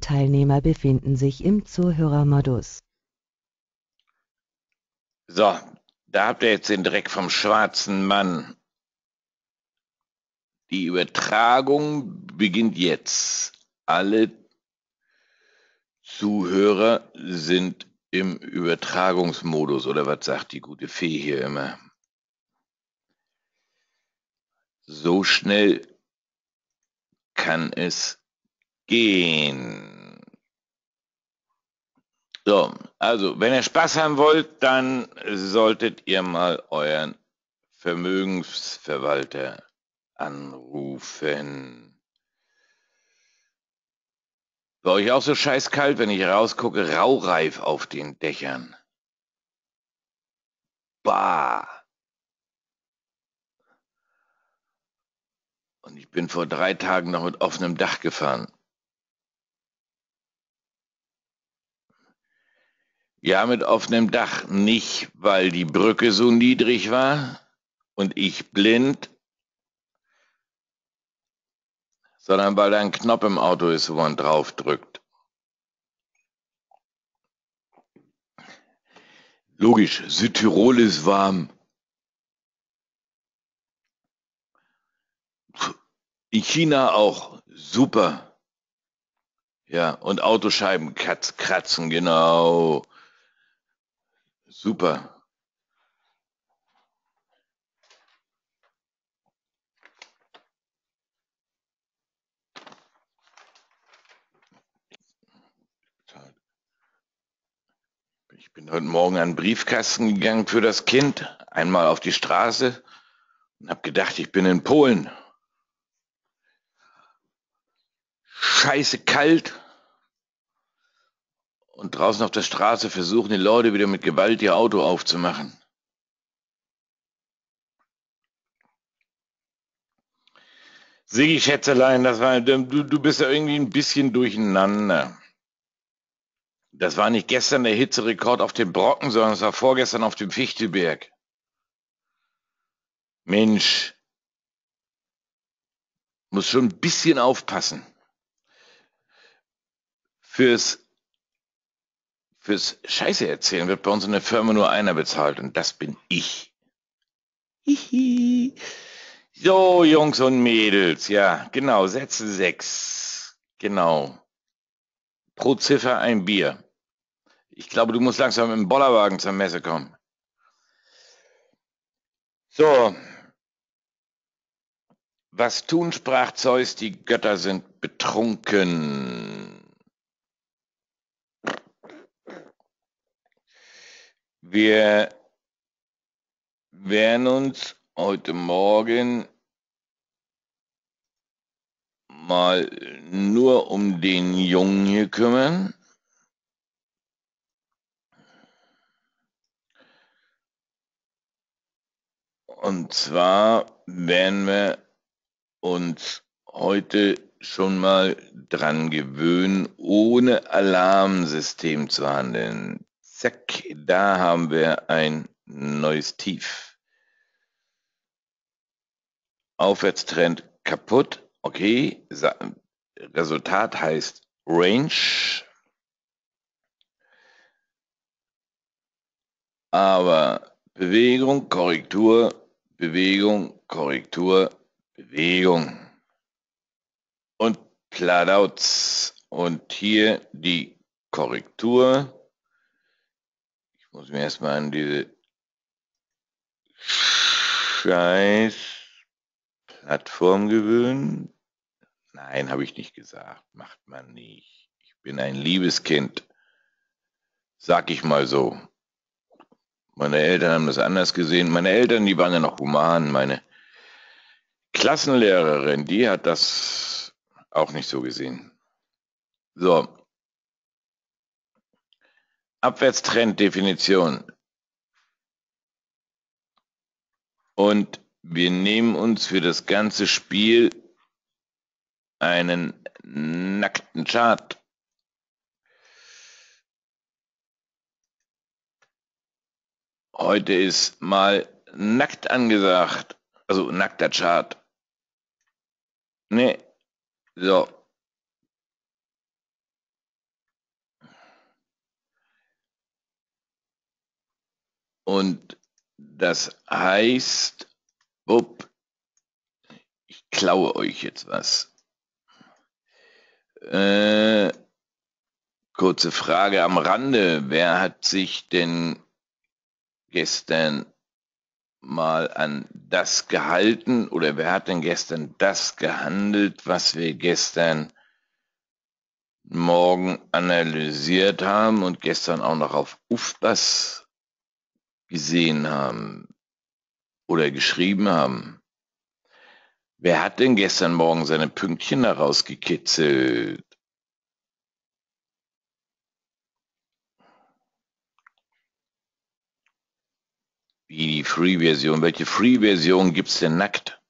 Teilnehmer befinden sich im Zuhörermodus. So, da habt ihr jetzt den Dreck vom schwarzen Mann. Die Übertragung beginnt jetzt. Alle Zuhörer sind im Übertragungsmodus oder was sagt die gute Fee hier immer? So schnell kann es gehen. So, also, wenn ihr Spaß haben wollt, dann solltet ihr mal euren Vermögensverwalter anrufen. Bei euch auch so scheißkalt, wenn ich rausgucke, raureif auf den Dächern. Bah. Und ich bin vor drei Tagen noch mit offenem Dach gefahren. Ja, mit offenem Dach. Nicht, weil die Brücke so niedrig war und ich blind, sondern weil da ein Knopf im Auto ist, wo man drauf drückt. Logisch, Südtirol ist warm. In China auch super. Ja, und Autoscheiben kratzen, genau. Super. Ich bin heute Morgen an den Briefkasten gegangen für das Kind, einmal auf die Straße und habe gedacht, ich bin in Polen. scheiße kalt. Und draußen auf der Straße versuchen die Leute wieder mit Gewalt ihr Auto aufzumachen. Sigi Schätzelein, das war, du, du bist ja irgendwie ein bisschen durcheinander. Das war nicht gestern der Hitzerekord auf dem Brocken, sondern es war vorgestern auf dem Fichteberg. Mensch, muss schon ein bisschen aufpassen fürs, fürs Scheiße erzählen wird bei uns in der Firma nur einer bezahlt und das bin ich. Hihi. So, Jungs und Mädels, ja, genau, Sätze sechs. Genau. Pro Ziffer ein Bier. Ich glaube, du musst langsam im Bollerwagen zur Messe kommen. So. Was tun, sprach Zeus, die Götter sind betrunken. Wir werden uns heute Morgen mal nur um den Jungen hier kümmern. Und zwar werden wir uns heute schon mal dran gewöhnen, ohne Alarmsystem zu handeln. Zack, da haben wir ein neues Tief. Aufwärtstrend kaputt. Okay, Resultat heißt Range. Aber Bewegung, Korrektur, Bewegung, Korrektur, Bewegung. Und Pladauz. Und hier die Korrektur muss mir erstmal an diese scheiß Plattform gewöhnen. Nein, habe ich nicht gesagt. Macht man nicht. Ich bin ein liebes Kind. Sag ich mal so. Meine Eltern haben das anders gesehen. Meine Eltern, die waren ja noch human. Meine Klassenlehrerin, die hat das auch nicht so gesehen. So, Abwärtstrenddefinition. Und wir nehmen uns für das ganze Spiel einen nackten Chart. Heute ist mal nackt angesagt. Also nackter Chart. Ne. So. Und das heißt, up, ich klaue euch jetzt was. Äh, kurze Frage am Rande. Wer hat sich denn gestern mal an das gehalten oder wer hat denn gestern das gehandelt, was wir gestern Morgen analysiert haben und gestern auch noch auf UFBAS gesehen haben oder geschrieben haben. Wer hat denn gestern Morgen seine Pünktchen da rausgekitzelt? Wie die Free-Version? Welche Free-Version gibt's denn nackt?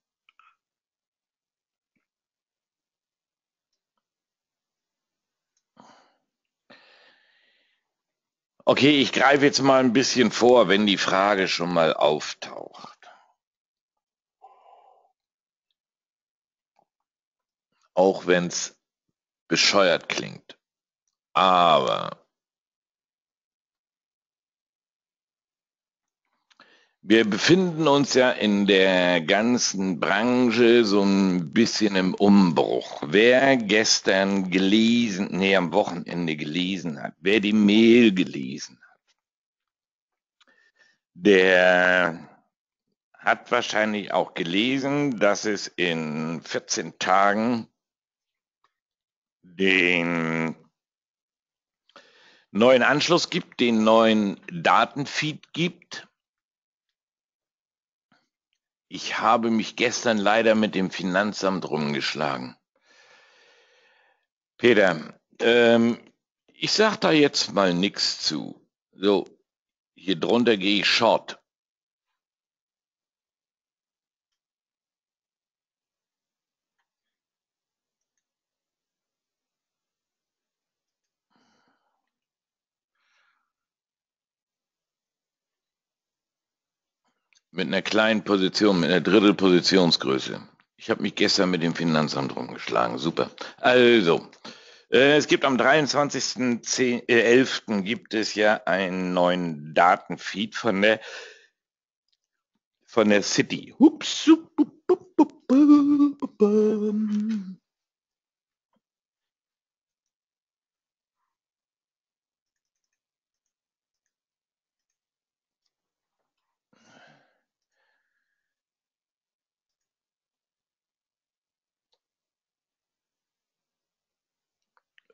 Okay, ich greife jetzt mal ein bisschen vor, wenn die Frage schon mal auftaucht. Auch wenn es bescheuert klingt. Aber Wir befinden uns ja in der ganzen Branche so ein bisschen im Umbruch. Wer gestern gelesen, nee, am Wochenende gelesen hat, wer die Mail gelesen hat, der hat wahrscheinlich auch gelesen, dass es in 14 Tagen den neuen Anschluss gibt, den neuen Datenfeed gibt ich habe mich gestern leider mit dem Finanzamt rumgeschlagen. Peter, ähm, ich sag da jetzt mal nichts zu. So, hier drunter gehe ich short. Mit einer kleinen Position, mit einer Drittelpositionsgröße. Ich habe mich gestern mit dem Finanzamt rumgeschlagen. Super. Also, äh, es gibt am 23.11. Äh, gibt es ja einen neuen Datenfeed von der von der City. Ups,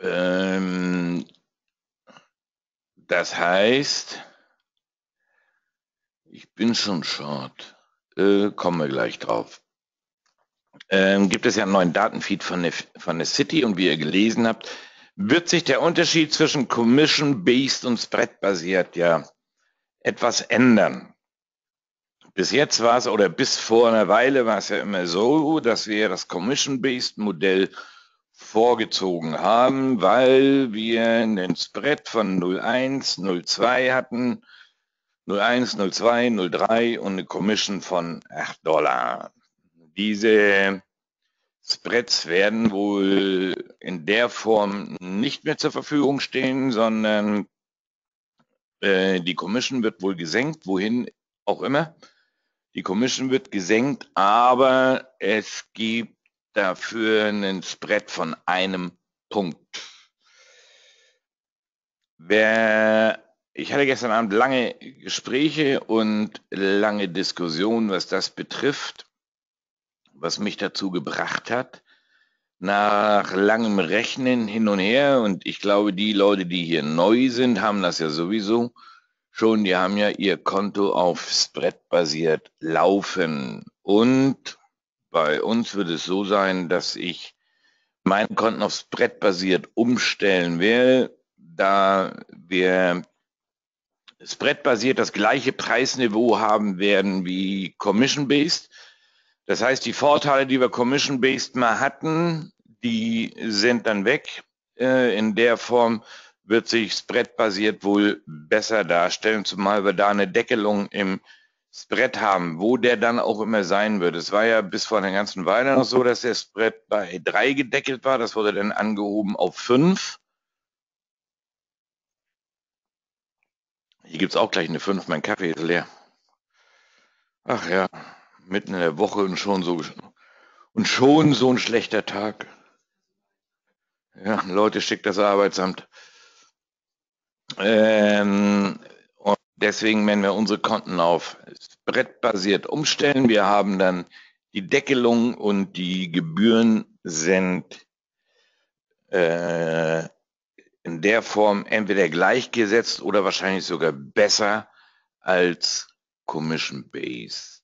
Ähm, das heißt, ich bin schon short. Äh, kommen wir gleich drauf. Ähm, gibt es ja einen neuen Datenfeed von der, von der City und wie ihr gelesen habt, wird sich der Unterschied zwischen Commission-Based und Spread-basiert ja etwas ändern. Bis jetzt war es, oder bis vor einer Weile war es ja immer so, dass wir das Commission-Based Modell vorgezogen haben, weil wir einen Spread von 01, 02 hatten, 01, 02, 03 und eine Commission von 8 Dollar. Diese Spreads werden wohl in der Form nicht mehr zur Verfügung stehen, sondern äh, die Commission wird wohl gesenkt, wohin auch immer. Die Commission wird gesenkt, aber es gibt dafür einen Spread von einem Punkt. Wer, ich hatte gestern Abend lange Gespräche und lange Diskussionen, was das betrifft, was mich dazu gebracht hat, nach langem Rechnen hin und her, und ich glaube, die Leute, die hier neu sind, haben das ja sowieso schon, die haben ja ihr Konto auf Spread basiert laufen. Und bei uns wird es so sein, dass ich mein Konten aufs Brett basiert umstellen will, da wir Spread basiert das gleiche Preisniveau haben werden wie Commission-Based. Das heißt, die Vorteile, die wir Commission-Based mal hatten, die sind dann weg. Äh, in der Form wird sich Spread basiert wohl besser darstellen, zumal wir da eine Deckelung im Spread haben, wo der dann auch immer sein wird. Es war ja bis vor einer ganzen Weile noch so, dass der Spread bei drei gedeckelt war. Das wurde dann angehoben auf fünf. Hier gibt's auch gleich eine 5, mein Kaffee ist leer. Ach ja, mitten in der Woche und schon so und schon so ein schlechter Tag. Ja, Leute, schickt das Arbeitsamt. Ähm, deswegen werden wir unsere Konten auf brettbasiert umstellen. Wir haben dann die Deckelung und die Gebühren sind äh, in der Form entweder gleichgesetzt oder wahrscheinlich sogar besser als Commission Based.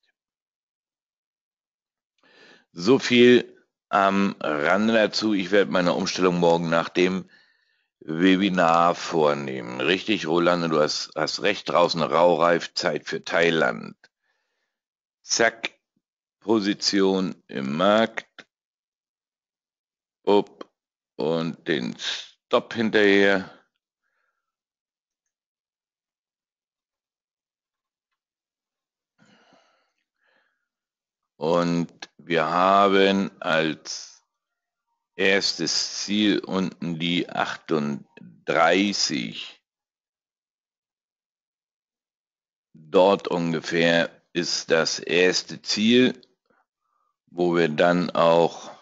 So viel am Rande dazu. Ich werde meine Umstellung morgen nach dem Webinar vornehmen. Richtig, Rolande, du hast, hast recht, draußen Raureif, Zeit für Thailand. Zack, Position im Markt. Up und den Stop hinterher. Und wir haben als erstes Ziel unten die 38. Dort ungefähr ist das erste Ziel, wo wir dann auch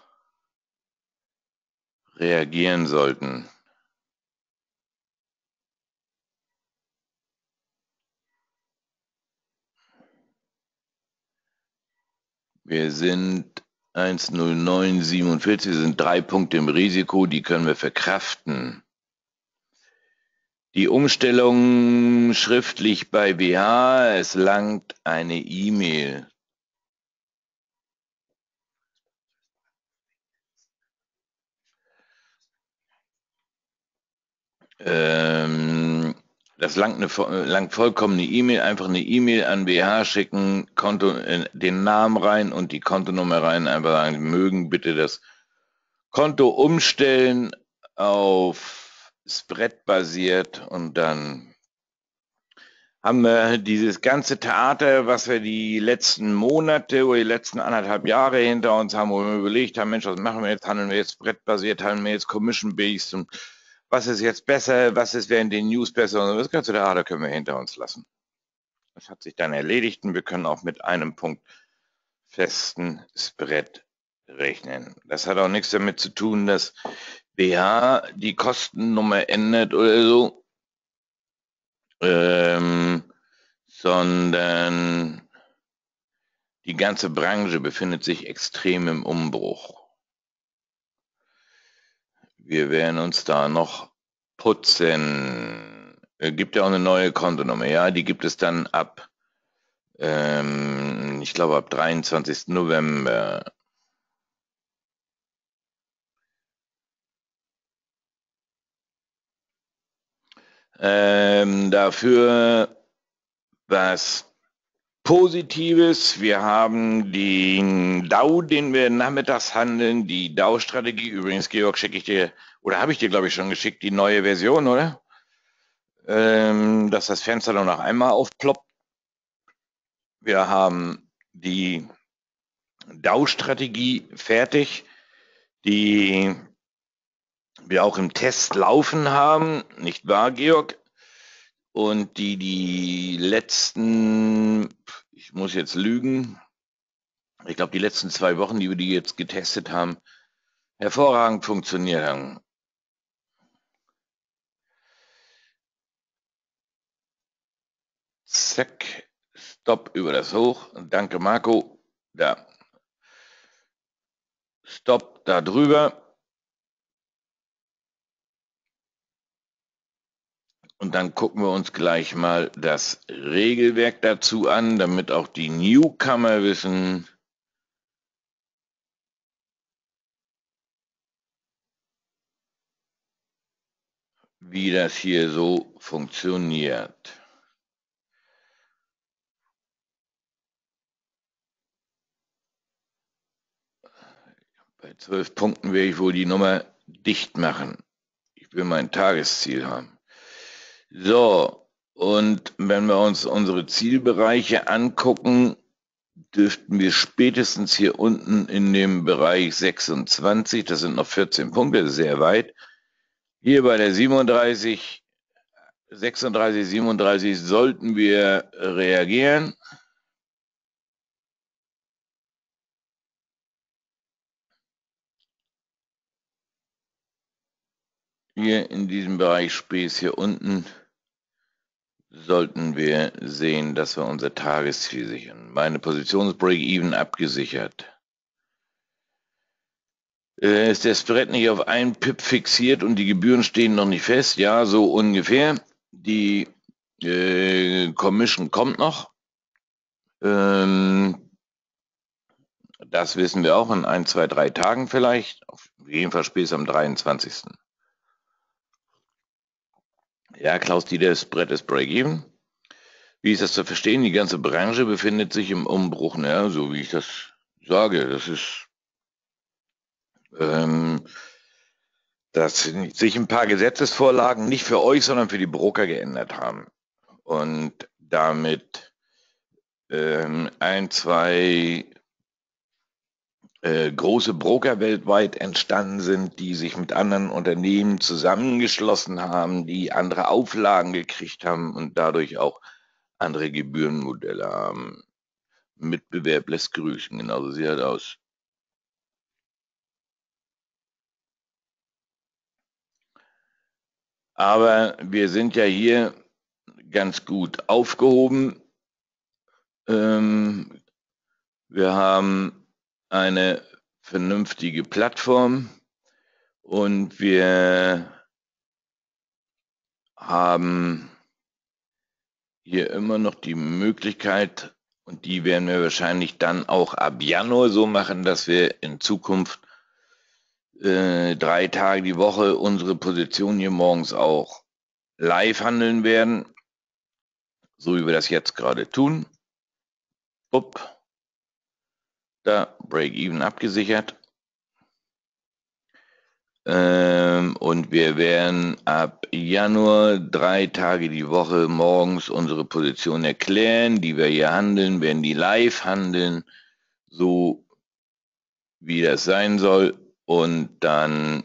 reagieren sollten. Wir sind 10947, wir sind drei Punkte im Risiko, die können wir verkraften. Die Umstellung schriftlich bei BH, es langt eine E-Mail. Ähm, das langt, eine, langt vollkommen eine E-Mail, einfach eine E-Mail an BH schicken, Konto, äh, den Namen rein und die Kontonummer rein, einfach sagen, mögen bitte das Konto umstellen auf Spread basiert und dann haben wir dieses ganze Theater, was wir die letzten Monate oder die letzten anderthalb Jahre hinter uns haben, wo wir überlegt haben, Mensch, was machen wir jetzt? Handeln wir jetzt brettbasiert, handeln wir jetzt Commission-Based und was ist jetzt besser, was ist während den News besser und das ganze da können wir hinter uns lassen. Das hat sich dann erledigt und wir können auch mit einem Punkt festen Spread rechnen. Das hat auch nichts damit zu tun, dass BH die Kostennummer ändert oder so, ähm, sondern die ganze Branche befindet sich extrem im Umbruch. Wir werden uns da noch putzen. Äh, gibt ja auch eine neue Kontonummer. Ja, die gibt es dann ab, ähm, ich glaube, ab 23. November. Ähm, dafür was Positives. Wir haben den DAO, den wir nachmittags handeln, die DAO-Strategie. Übrigens, Georg, schicke ich dir, oder habe ich dir, glaube ich, schon geschickt, die neue Version, oder? Ähm, dass das Fenster nur noch einmal aufploppt. Wir haben die DAO-Strategie fertig, die wir auch im Test laufen haben, nicht wahr, Georg? und die die letzten, ich muss jetzt lügen, ich glaube die letzten zwei Wochen, die wir die jetzt getestet haben, hervorragend funktioniert haben. Zack, Stopp über das Hoch. Danke Marco. Da. Stopp da drüber. Und dann gucken wir uns gleich mal das Regelwerk dazu an, damit auch die Newcomer wissen, wie das hier so funktioniert. Bei zwölf Punkten werde ich wohl die Nummer dicht machen. Ich will mein Tagesziel haben. So, und wenn wir uns unsere Zielbereiche angucken, dürften wir spätestens hier unten in dem Bereich 26, das sind noch 14 Punkte, sehr weit, hier bei der 37 36, 37 sollten wir reagieren. Hier in diesem Bereich Space hier unten sollten wir sehen, dass wir unser Tagesziel sichern. Meine Position ist Break-Even abgesichert. Äh, ist der Spread nicht auf einen Pip fixiert und die Gebühren stehen noch nicht fest? Ja, so ungefähr. Die äh, Commission kommt noch. Ähm, das wissen wir auch in ein, zwei, drei Tagen vielleicht. Auf jeden Fall spätestens am 23. Ja, Klaus Dieters Brett ist Break-Even. Wie ist das zu verstehen? Die ganze Branche befindet sich im Umbruch, ne? so wie ich das sage. Das ist, ähm, dass sich ein paar Gesetzesvorlagen nicht für euch, sondern für die Broker geändert haben. Und damit ähm, ein, zwei äh, große Broker weltweit entstanden sind, die sich mit anderen Unternehmen zusammengeschlossen haben, die andere Auflagen gekriegt haben und dadurch auch andere Gebührenmodelle haben. Mitbewerb lässt grüßen, genauso sieht das aus. Aber wir sind ja hier ganz gut aufgehoben. Ähm, wir haben eine vernünftige Plattform. Und wir haben hier immer noch die Möglichkeit, und die werden wir wahrscheinlich dann auch ab Januar so machen, dass wir in Zukunft äh, drei Tage die Woche unsere Position hier morgens auch live handeln werden, so wie wir das jetzt gerade tun. Upp da Break-Even abgesichert. Ähm, und wir werden ab Januar drei Tage die Woche morgens unsere Position erklären, die wir hier handeln, werden die live handeln, so wie das sein soll. Und dann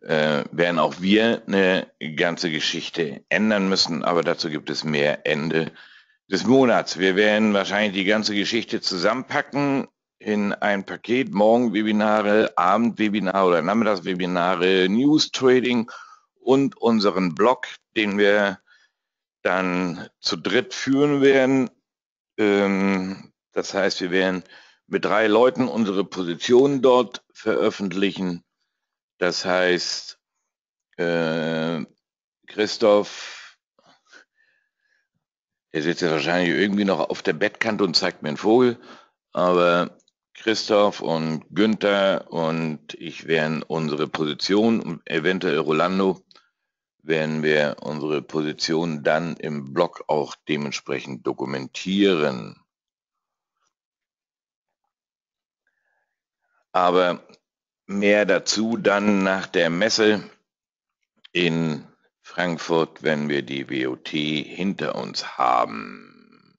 äh, werden auch wir eine ganze Geschichte ändern müssen, aber dazu gibt es mehr Ende des Monats. Wir werden wahrscheinlich die ganze Geschichte zusammenpacken in ein Paket. Morgen Webinare, Abendwebinare oder Nachmittagswebinare, News Trading und unseren Blog, den wir dann zu dritt führen werden. Ähm, das heißt, wir werden mit drei Leuten unsere Positionen dort veröffentlichen. Das heißt, äh, Christoph er sitzt jetzt wahrscheinlich irgendwie noch auf der Bettkante und zeigt mir einen Vogel. Aber Christoph und Günther und ich werden unsere Position, eventuell Rolando, werden wir unsere Position dann im Blog auch dementsprechend dokumentieren. Aber mehr dazu dann nach der Messe in Frankfurt, wenn wir die WOT hinter uns haben.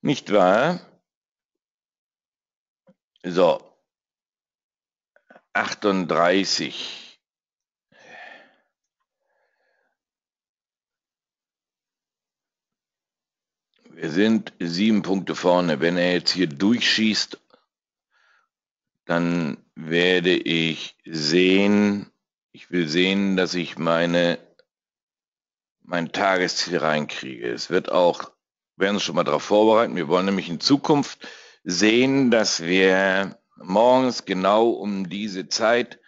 Nicht wahr? So. 38. Wir sind sieben Punkte vorne. Wenn er jetzt hier durchschießt, dann werde ich sehen, ich will sehen, dass ich meine, mein Tagesziel reinkriege. Es wird auch, werden uns schon mal darauf vorbereiten. Wir wollen nämlich in Zukunft sehen, dass wir morgens genau um diese Zeit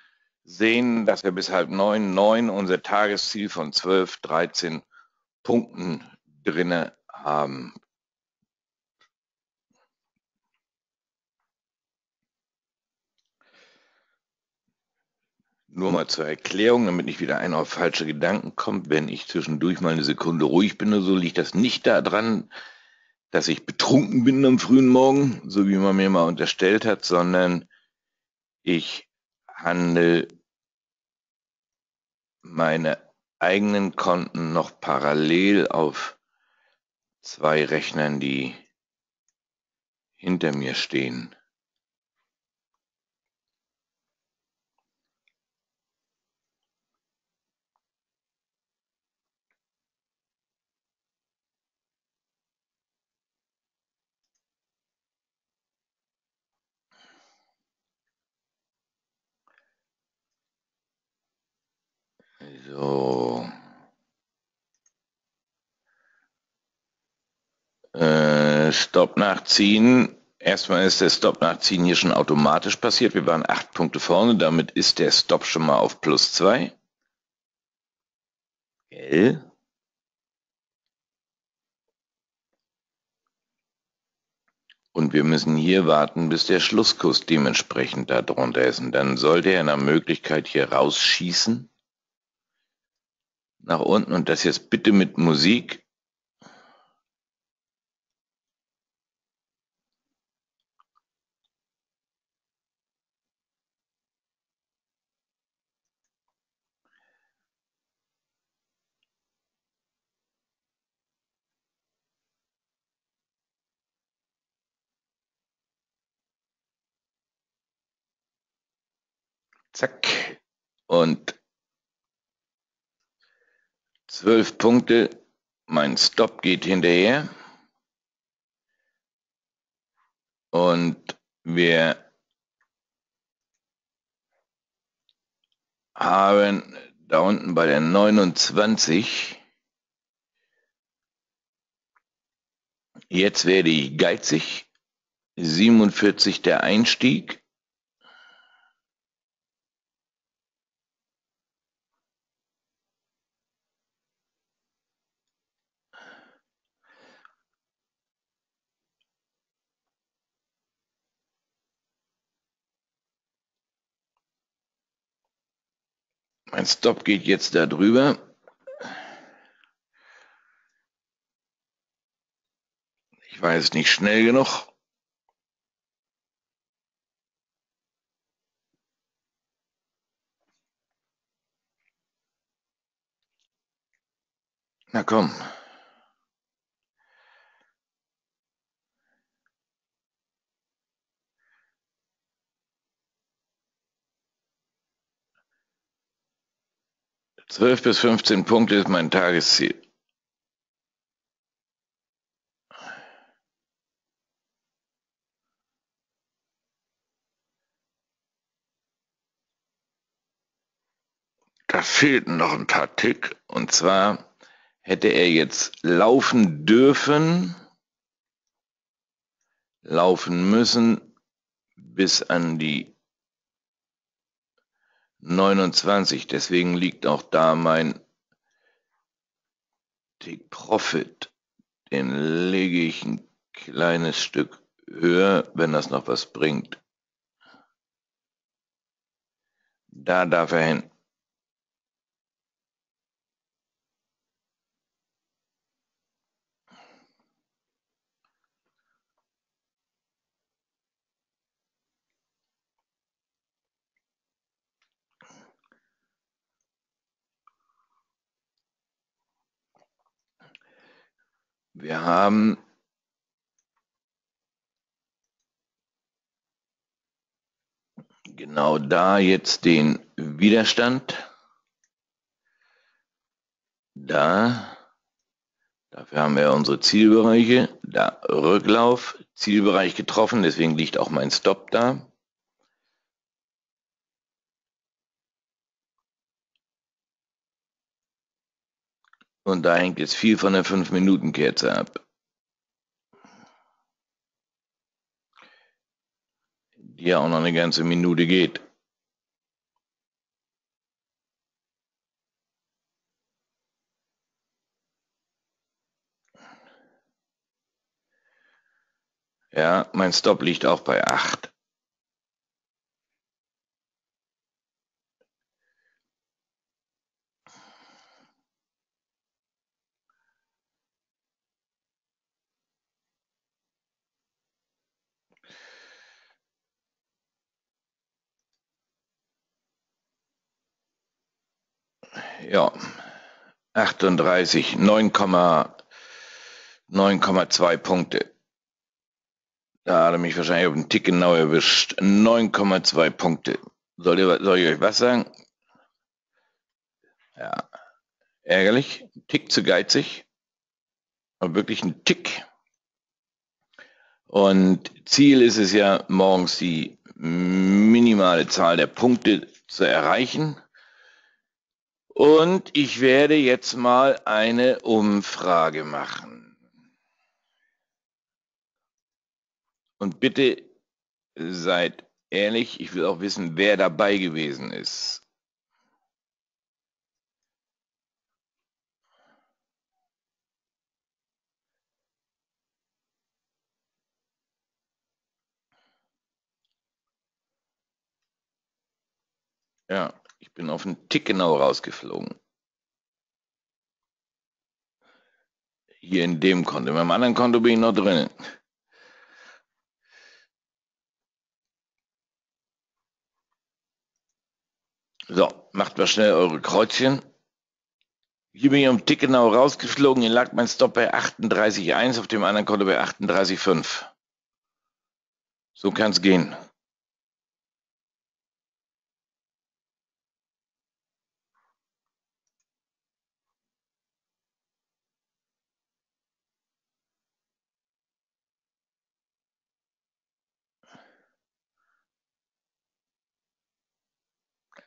sehen, dass wir bis halb neun, neun unser Tagesziel von zwölf, dreizehn Punkten drinne haben. Nur mal zur Erklärung, damit nicht wieder einer auf falsche Gedanken kommt, wenn ich zwischendurch mal eine Sekunde ruhig bin oder so, liegt das nicht daran, dass ich betrunken bin am frühen Morgen, so wie man mir mal unterstellt hat, sondern ich handle meine eigenen Konten noch parallel auf zwei Rechnern, die hinter mir stehen. So. Äh, Stop nachziehen. Erstmal ist der Stop nachziehen hier schon automatisch passiert. Wir waren acht Punkte vorne, damit ist der Stop schon mal auf plus zwei. Gell? Und wir müssen hier warten, bis der Schlusskurs dementsprechend darunter ist. Und dann sollte er nach Möglichkeit hier rausschießen. Nach unten und das jetzt bitte mit Musik. Zack. Und zwölf Punkte. Mein Stop geht hinterher. Und wir haben da unten bei der 29 Jetzt werde ich geizig. 47 der Einstieg. Mein Stop geht jetzt da drüber. Ich jetzt nicht schnell genug. Na komm. Zwölf bis 15 Punkte ist mein Tagesziel. Da fehlten noch ein paar Tick. Und zwar hätte er jetzt laufen dürfen, laufen müssen bis an die 29. Deswegen liegt auch da mein Take Profit. Den lege ich ein kleines Stück höher, wenn das noch was bringt. Da darf er hin. Wir haben genau da jetzt den Widerstand. Da. Dafür haben wir unsere Zielbereiche. Da Rücklauf, Zielbereich getroffen, deswegen liegt auch mein Stop da. Und da hängt jetzt viel von der 5-Minuten-Kerze ab. Die ja auch noch eine ganze Minute geht. Ja, mein Stop liegt auch bei 8. Ja, 38, 9,2 Punkte. Da hat er mich wahrscheinlich auf den Tick genau erwischt. 9,2 Punkte. Soll ich, soll ich euch was sagen? Ja, ärgerlich. Ein Tick zu geizig. Aber wirklich ein Tick. Und Ziel ist es ja, morgens die minimale Zahl der Punkte zu erreichen. Und ich werde jetzt mal eine Umfrage machen. Und bitte seid ehrlich, ich will auch wissen, wer dabei gewesen ist. Ja, bin auf den Tick genau rausgeflogen. Hier in dem Konto. In meinem anderen Konto bin ich noch drin. So, macht mal schnell eure Kreuzchen. Hier bin ich um Tick genau rausgeflogen. Hier lag mein Stop bei 38,1, auf dem anderen Konto bei 38,5. So kann es gehen.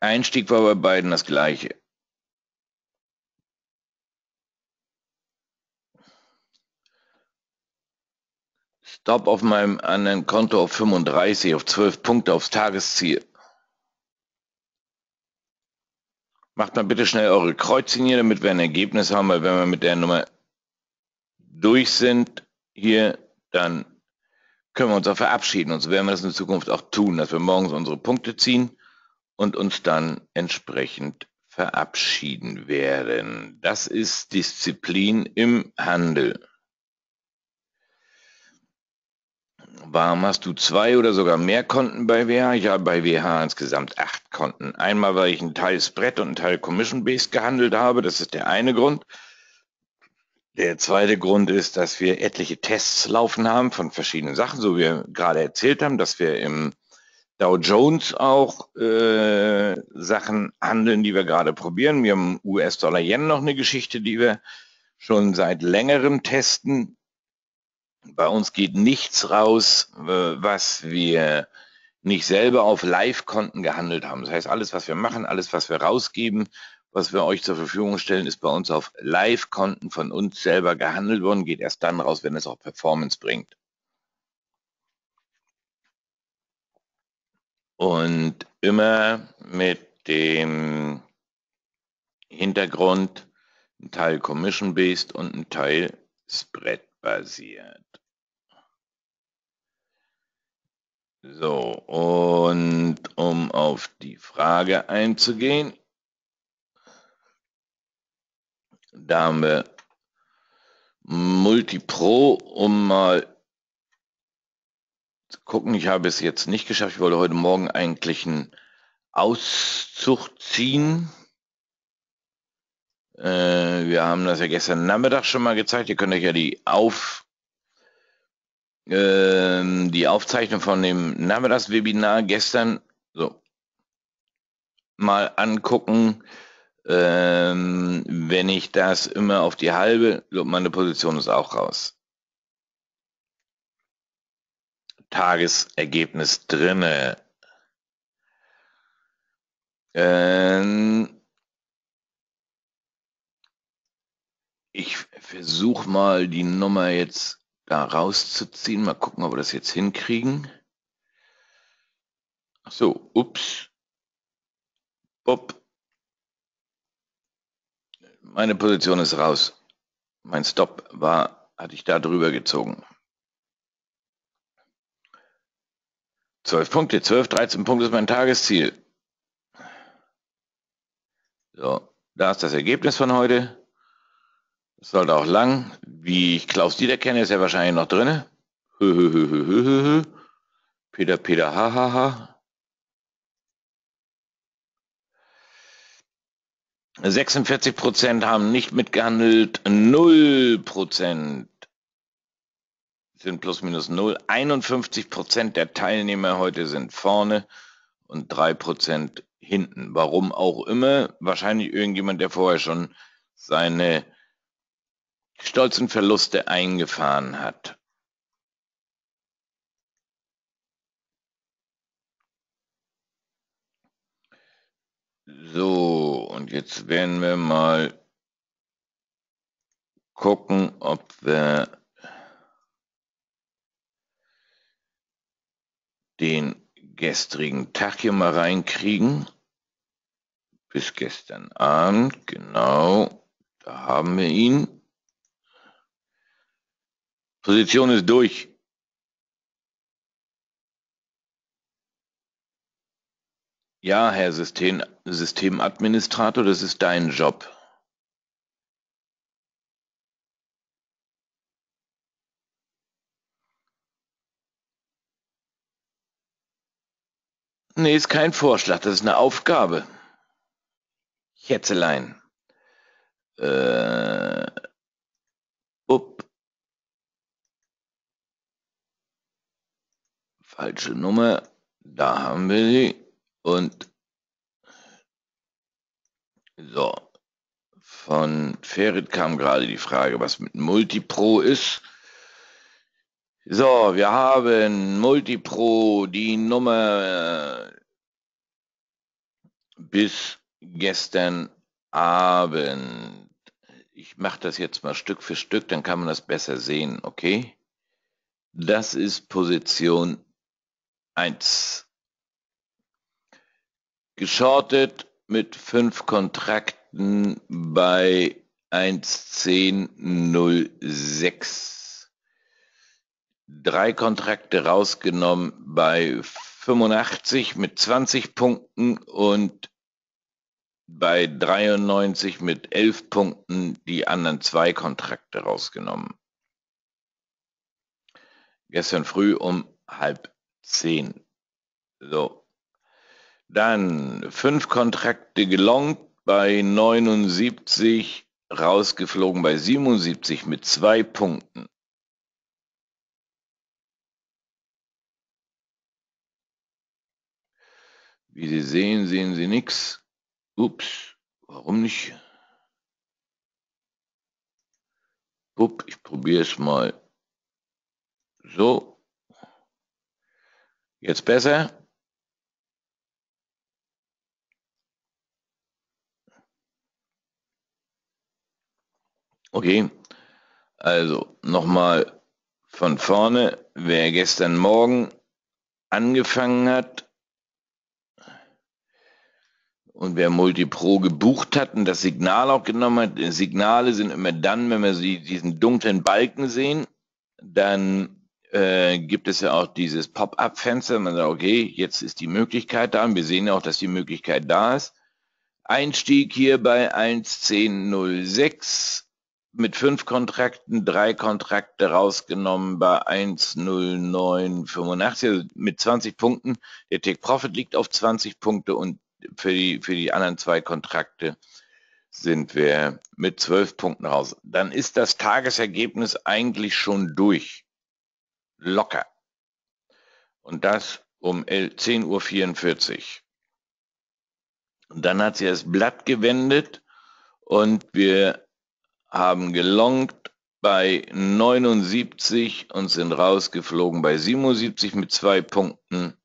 Einstieg war bei beiden das gleiche. Stop auf meinem anderen Konto auf 35, auf 12 Punkte aufs Tagesziel. Macht mal bitte schnell eure Kreuzchen hier, damit wir ein Ergebnis haben, weil wenn wir mit der Nummer durch sind hier, dann können wir uns auch verabschieden. Und so werden wir das in Zukunft auch tun, dass wir morgens unsere Punkte ziehen und uns dann entsprechend verabschieden werden. Das ist Disziplin im Handel. Warum hast du zwei oder sogar mehr Konten bei WH? Ich habe bei WH insgesamt acht Konten. Einmal, weil ich einen Teil Spread und einen Teil Commission Based gehandelt habe. Das ist der eine Grund. Der zweite Grund ist, dass wir etliche Tests laufen haben von verschiedenen Sachen, so wie wir gerade erzählt haben, dass wir im Dow Jones auch äh, Sachen handeln, die wir gerade probieren. Wir haben US-Dollar-Yen noch eine Geschichte, die wir schon seit längerem testen. Bei uns geht nichts raus, äh, was wir nicht selber auf Live-Konten gehandelt haben. Das heißt, alles, was wir machen, alles, was wir rausgeben, was wir euch zur Verfügung stellen, ist bei uns auf Live-Konten von uns selber gehandelt worden, geht erst dann raus, wenn es auch Performance bringt. Und immer mit dem Hintergrund, ein Teil Commission-based und ein Teil Spread-basiert. So, und um auf die Frage einzugehen, da haben wir Multipro, um mal gucken. Ich habe es jetzt nicht geschafft. Ich wollte heute Morgen eigentlich einen Auszug ziehen. Äh, wir haben das ja gestern Nachmittag schon mal gezeigt. Ihr könnt euch ja die Auf äh, die Aufzeichnung von dem Nachmittagswebinar gestern so mal angucken. Ähm, wenn ich das immer auf die halbe, meine Position ist auch raus. Tagesergebnis drinne. Ähm, ich versuche mal die Nummer jetzt da rauszuziehen. Mal gucken, ob wir das jetzt hinkriegen. Ach so, ups. Bob. Meine Position ist raus. Mein Stop war, hatte ich da drüber gezogen. 12 Punkte, 12, 13 Punkte ist mein Tagesziel. So, da ist das Ergebnis von heute. Das sollte auch lang. Wie ich Klaus Dieter kenne, ist er wahrscheinlich noch drin. Peter, Peter, ha, ha, ha. 46 Prozent haben nicht mitgehandelt, 0 Prozent sind plus minus null. 51 Prozent der Teilnehmer heute sind vorne und drei Prozent hinten. Warum auch immer. Wahrscheinlich irgendjemand, der vorher schon seine stolzen Verluste eingefahren hat. So, Und jetzt werden wir mal gucken, ob wir den gestrigen Tag hier mal reinkriegen. Bis gestern Abend, genau, da haben wir ihn. Position ist durch. Ja, Herr System, Systemadministrator, das ist dein Job. Nee, ist kein Vorschlag, das ist eine Aufgabe. Schätzelein. Äh, up. Falsche Nummer. Da haben wir sie. Und so. Von Ferit kam gerade die Frage, was mit Multipro ist. So, wir haben Multipro die Nummer bis gestern Abend. Ich mache das jetzt mal Stück für Stück, dann kann man das besser sehen, okay? Das ist Position 1. Geschortet mit fünf Kontrakten bei 1.10.06 drei Kontrakte rausgenommen bei 85 mit 20 Punkten und bei 93 mit 11 Punkten die anderen zwei Kontrakte rausgenommen. Gestern früh um halb zehn. So. Dann fünf Kontrakte gelongt bei 79, rausgeflogen bei 77 mit zwei Punkten. Wie Sie sehen, sehen Sie nichts. Ups, warum nicht? Upp, ich probiere es mal. So. Jetzt besser? Okay, also nochmal von vorne. Wer gestern Morgen angefangen hat, und wer Multipro gebucht hat und das Signal auch genommen hat, Signale sind immer dann, wenn wir sie diesen dunklen Balken sehen, dann äh, gibt es ja auch dieses Pop-up-Fenster. Man sagt, okay, jetzt ist die Möglichkeit da. Und wir sehen auch, dass die Möglichkeit da ist. Einstieg hier bei 1.10.06 mit fünf Kontrakten, drei Kontrakte rausgenommen bei 1.09.85, also mit 20 Punkten. Der Take Profit liegt auf 20 Punkte und für die, für die anderen zwei Kontrakte sind wir mit zwölf Punkten raus. Dann ist das Tagesergebnis eigentlich schon durch. Locker. Und das um 10.44 Uhr. Und dann hat sie das Blatt gewendet und wir haben gelongt bei 79 und sind rausgeflogen bei 77 mit zwei Punkten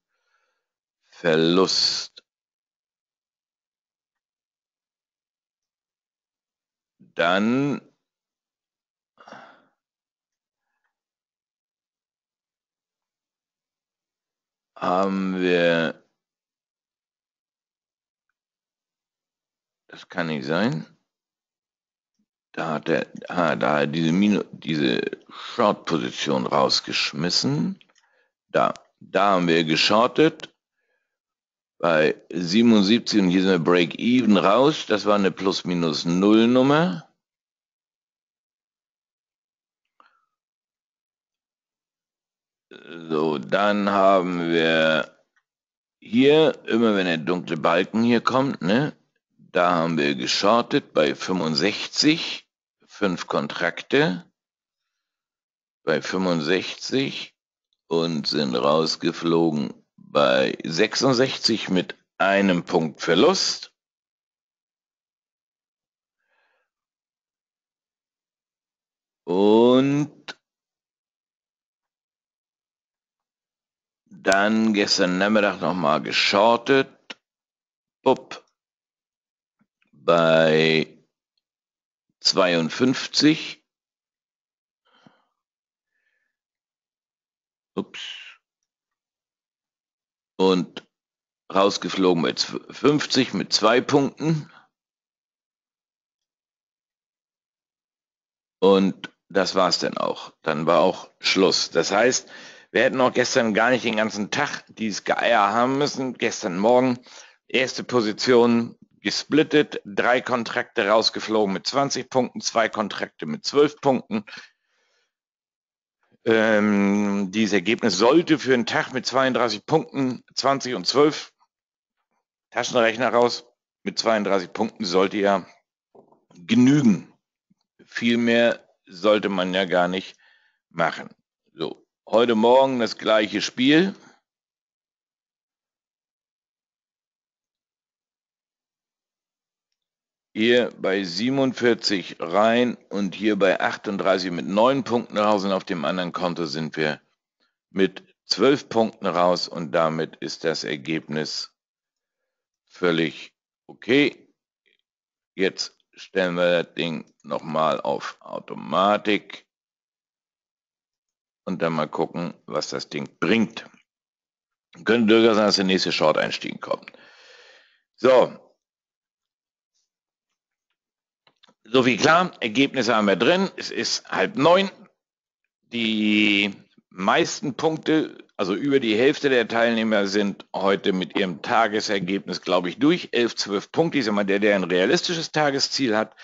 Verlust. Dann haben wir, das kann nicht sein, da hat er, ah, da hat diese, Minu, diese Short-Position rausgeschmissen. Da, da haben wir geschortet bei 77 und hier sind wir Break-Even raus. Das war eine Plus-Minus-Null-Nummer. So, dann haben wir hier, immer wenn der dunkle Balken hier kommt, ne, da haben wir geschortet bei 65, fünf Kontrakte bei 65 und sind rausgeflogen bei 66 mit einem Punkt Verlust. Und Dann gestern Nachmittag nochmal geschortet. Bupp. bei 52. Ups. Und rausgeflogen mit 50 mit zwei Punkten. Und das war's dann auch. Dann war auch Schluss. Das heißt, wir hätten auch gestern gar nicht den ganzen Tag dieses Geier haben müssen. Gestern Morgen erste Position gesplittet, drei Kontrakte rausgeflogen mit 20 Punkten, zwei Kontrakte mit 12 Punkten. Ähm, dieses Ergebnis sollte für einen Tag mit 32 Punkten, 20 und 12 Taschenrechner raus, mit 32 Punkten sollte ja genügen. Viel mehr sollte man ja gar nicht machen. So, heute Morgen das gleiche Spiel. Hier bei 47 rein und hier bei 38 mit 9 Punkten raus und auf dem anderen Konto sind wir mit 12 Punkten raus und damit ist das Ergebnis völlig okay. Jetzt stellen wir das Ding nochmal auf Automatik und dann mal gucken, was das Ding bringt. Könnte durchaus sein, dass der nächste Short-Einstieg kommt. So. So viel klar, Ergebnisse haben wir drin. Es ist halb neun. Die meisten Punkte also über die Hälfte der Teilnehmer sind heute mit ihrem Tagesergebnis, glaube ich, durch. 11, 12 Punkte. Ich sage mal, der, der ein realistisches Tagesziel hat,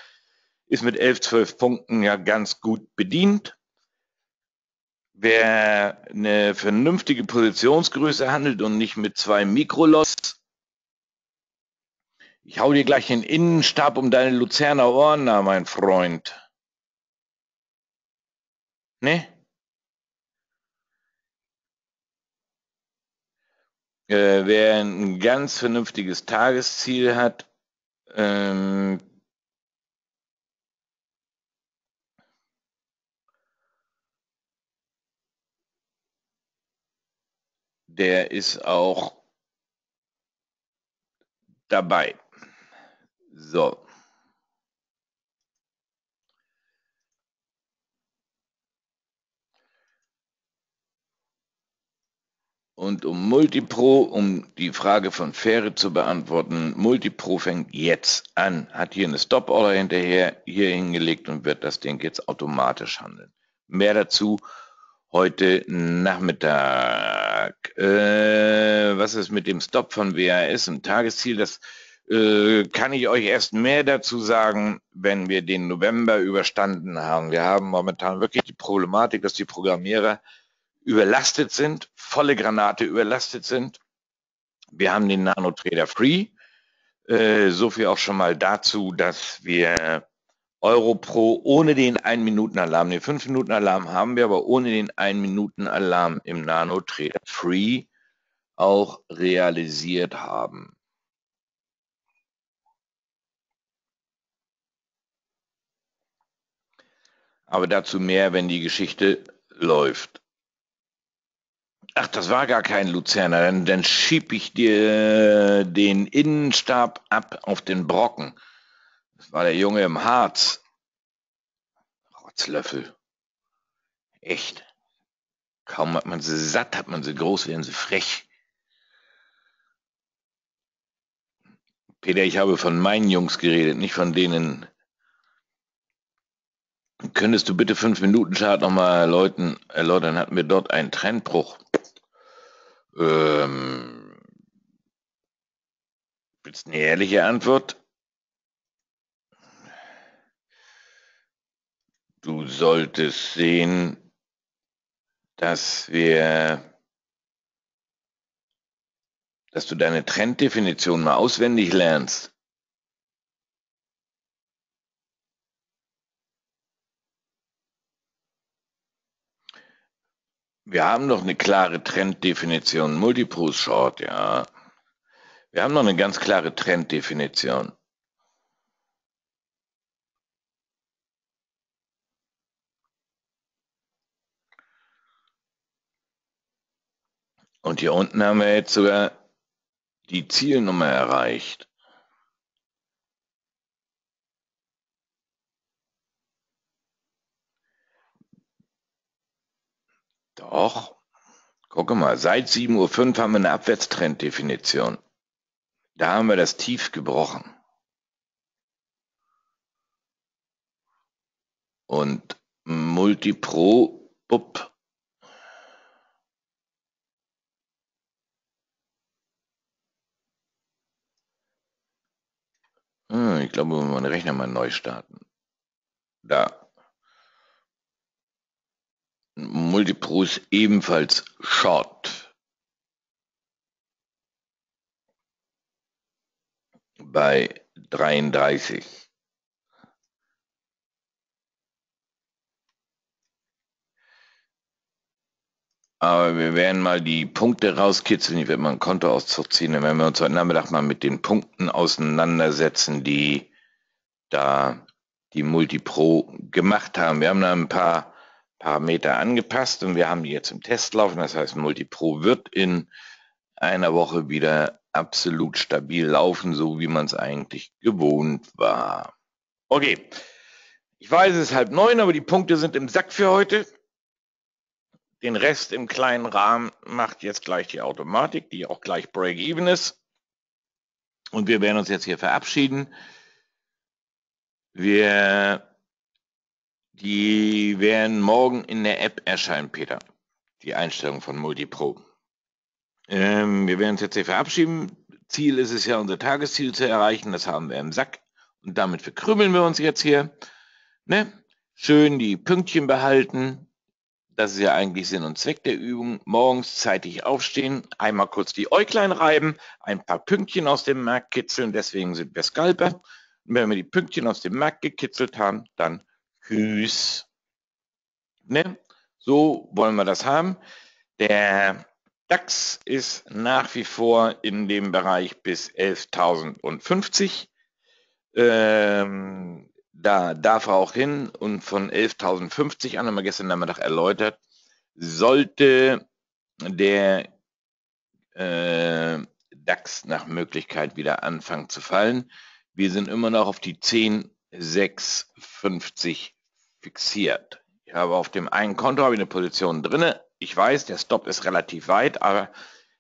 ist mit 11, 12 Punkten ja ganz gut bedient. Wer eine vernünftige Positionsgröße handelt und nicht mit zwei Mikroloss, ich hau dir gleich den Innenstab um deine Luzerner Ohren, mein Freund. Ne? Äh, wer ein ganz vernünftiges Tagesziel hat, ähm, der ist auch dabei. So. Und um Multipro, um die Frage von Fähre zu beantworten, Multipro fängt jetzt an, hat hier eine Stop-Order hinterher hier hingelegt und wird das Ding jetzt automatisch handeln. Mehr dazu heute Nachmittag. Äh, was ist mit dem Stop von WAS im Tagesziel? Das äh, kann ich euch erst mehr dazu sagen, wenn wir den November überstanden haben. Wir haben momentan wirklich die Problematik, dass die Programmierer überlastet sind, volle Granate überlastet sind. Wir haben den Nano Trader Free. Äh, so viel auch schon mal dazu, dass wir Europro ohne den 1-Minuten-Alarm, den 5-Minuten-Alarm haben wir, aber ohne den 1-Minuten-Alarm im Nano Trader Free auch realisiert haben. Aber dazu mehr, wenn die Geschichte läuft. Ach, das war gar kein Luzerner. Dann, dann schieb ich dir den Innenstab ab auf den Brocken. War der Junge im Harz. Rotzlöffel. Echt. Kaum hat man sie satt, hat man sie groß, werden sie frech. Peter, ich habe von meinen Jungs geredet, nicht von denen. Könntest du bitte fünf Minuten Chart nochmal erläutern, erläutern? Hatten wir dort einen Trendbruch? Ähm, willst eine ehrliche Antwort? Du solltest sehen, dass wir, dass du deine Trenddefinition mal auswendig lernst. Wir haben doch eine klare Trenddefinition. Multipros Short, ja. Wir haben noch eine ganz klare Trenddefinition. Und hier unten haben wir jetzt sogar die Zielnummer erreicht. Doch, gucke mal, seit 7.05 Uhr haben wir eine Abwärtstrenddefinition. Da haben wir das Tief gebrochen. Und Multipro, bupp, Hm, ich glaube, wir den Rechner mal neu starten. Da. Multipro ist ebenfalls Short. Bei 33. Aber wir werden mal die Punkte rauskitzeln. Ich werde mal einen Kontoauszug ziehen. Dann werden wir uns heute Nachmittag mal mit den Punkten auseinandersetzen, die da die Multipro gemacht haben. Wir haben da ein paar Parameter angepasst und wir haben die jetzt im Test laufen. Das heißt, Multipro wird in einer Woche wieder absolut stabil laufen, so wie man es eigentlich gewohnt war. Okay, ich weiß, es ist halb neun, aber die Punkte sind im Sack für heute. Den Rest im kleinen Rahmen macht jetzt gleich die Automatik, die auch gleich Break-Even ist. Und wir werden uns jetzt hier verabschieden. Wir die werden morgen in der App erscheinen, Peter. Die Einstellung von Multipro. Ähm, wir werden uns jetzt hier verabschieden. Ziel ist es ja, unser Tagesziel zu erreichen. Das haben wir im Sack. Und damit verkrümmeln wir uns jetzt hier. Ne? Schön die Pünktchen behalten. Das ist ja eigentlich Sinn und Zweck der Übung. Morgens zeitig aufstehen, einmal kurz die Äuglein reiben, ein paar Pünktchen aus dem Markt kitzeln. Deswegen sind wir Scalper. Und wenn wir die Pünktchen aus dem Markt gekitzelt haben, dann Hüß. Ne? So wollen wir das haben. Der DAX ist nach wie vor in dem Bereich bis 11.050. Ähm, da darf er auch hin und von 11.050 an, haben wir gestern Nachmittag erläutert, sollte der äh, DAX nach Möglichkeit wieder anfangen zu fallen. Wir sind immer noch auf die 10,650 fixiert. Ich habe auf dem einen Konto habe ich eine Position drinne. Ich weiß, der Stop ist relativ weit, aber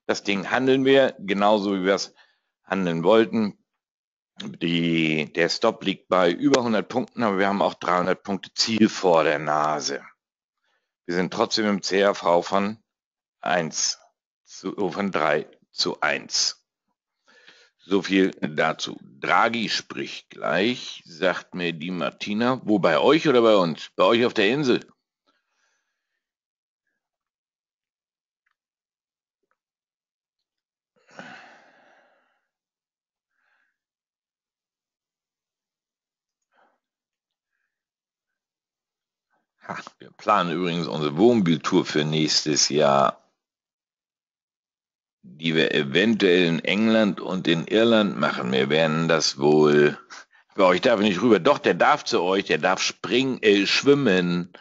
das Ding handeln wir genauso, wie wir es handeln wollten. Die, der Stop liegt bei über 100 Punkten, aber wir haben auch 300 Punkte Ziel vor der Nase. Wir sind trotzdem im CRV von 1 zu, von 3 zu 1. So viel dazu. Draghi spricht gleich, sagt mir die Martina. Wo bei euch oder bei uns? Bei euch auf der Insel. Wir planen übrigens unsere Wohnmobiltour für nächstes Jahr die wir eventuell in England und in Irland machen. Wir werden das wohl. Bei euch darf nicht rüber. Doch, der darf zu euch, der darf springen, äh, schwimmen.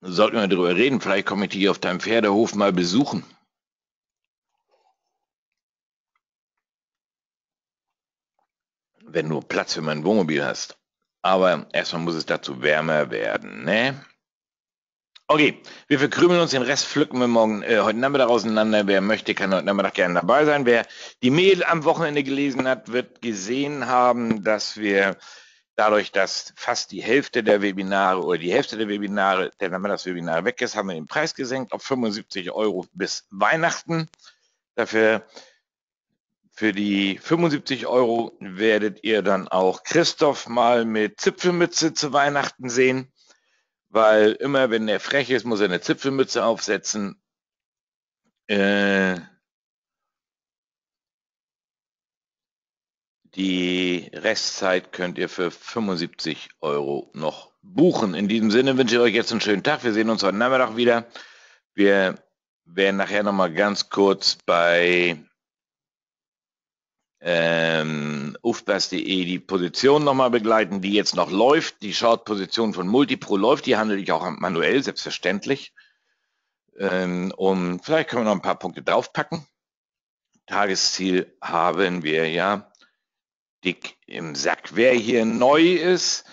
Sollten wir darüber reden. Vielleicht komme ich dich auf deinem Pferdehof mal besuchen. Wenn du Platz für mein Wohnmobil hast. Aber erstmal muss es dazu wärmer werden, ne? Okay, wir verkrümeln uns, den Rest pflücken wir morgen, äh, heute Nachmittag auseinander. Wer möchte, kann heute Nachmittag gerne dabei sein. Wer die Mail am Wochenende gelesen hat, wird gesehen haben, dass wir dadurch, dass fast die Hälfte der Webinare oder die Hälfte der Webinare, der Nachmittagswebinare weg ist, haben wir den Preis gesenkt auf 75 Euro bis Weihnachten. Dafür für die 75 Euro werdet ihr dann auch Christoph mal mit Zipfelmütze zu Weihnachten sehen weil immer, wenn er frech ist, muss er eine Zipfelmütze aufsetzen. Äh, die Restzeit könnt ihr für 75 Euro noch buchen. In diesem Sinne wünsche ich euch jetzt einen schönen Tag. Wir sehen uns heute Nachmittag wieder. Wir werden nachher noch mal ganz kurz bei ähm, ufbers.de die Position nochmal begleiten, die jetzt noch läuft. Die Short-Position von Multipro läuft, die handle ich auch manuell, selbstverständlich. Ähm, um, vielleicht können wir noch ein paar Punkte draufpacken. Tagesziel haben wir ja dick im Sack. Wer hier neu ist,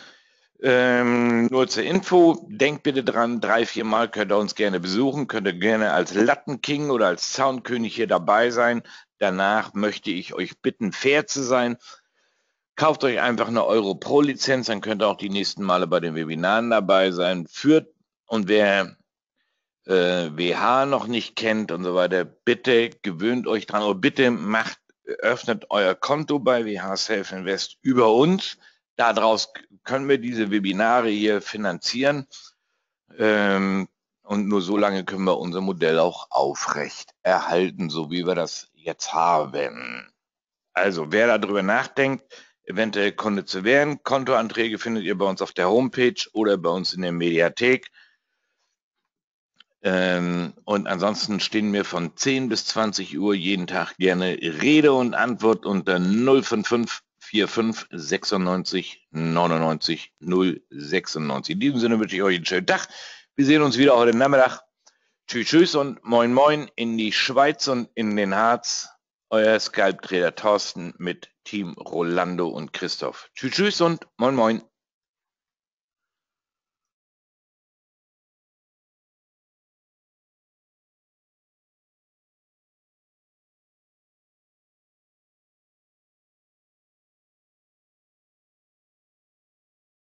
Ähm, nur zur Info, denkt bitte dran, drei, vier Mal könnt ihr uns gerne besuchen, könnt ihr gerne als Lattenking oder als Soundkönig hier dabei sein. Danach möchte ich euch bitten, fair zu sein. Kauft euch einfach eine Euro Pro Lizenz, dann könnt ihr auch die nächsten Male bei den Webinaren dabei sein. Führt und wer äh, WH noch nicht kennt und so weiter, bitte gewöhnt euch dran oder bitte macht, öffnet euer Konto bei WH Self Invest über uns. Daraus können wir diese Webinare hier finanzieren. Ähm, und nur so lange können wir unser Modell auch aufrecht erhalten, so wie wir das jetzt haben. Also, wer darüber nachdenkt, eventuell Kunde zu werden, Kontoanträge findet ihr bei uns auf der Homepage oder bei uns in der Mediathek. Ähm, und ansonsten stehen mir von 10 bis 20 Uhr jeden Tag gerne Rede und Antwort unter 055 45 96 99 096. In diesem Sinne wünsche ich euch einen schönen Tag. Wir sehen uns wieder heute Nachmittag. Tschüss, tschüss und moin, moin in die Schweiz und in den Harz. Euer Skype-Trader Thorsten mit Team Rolando und Christoph. Tschüss, tschüss und moin, moin.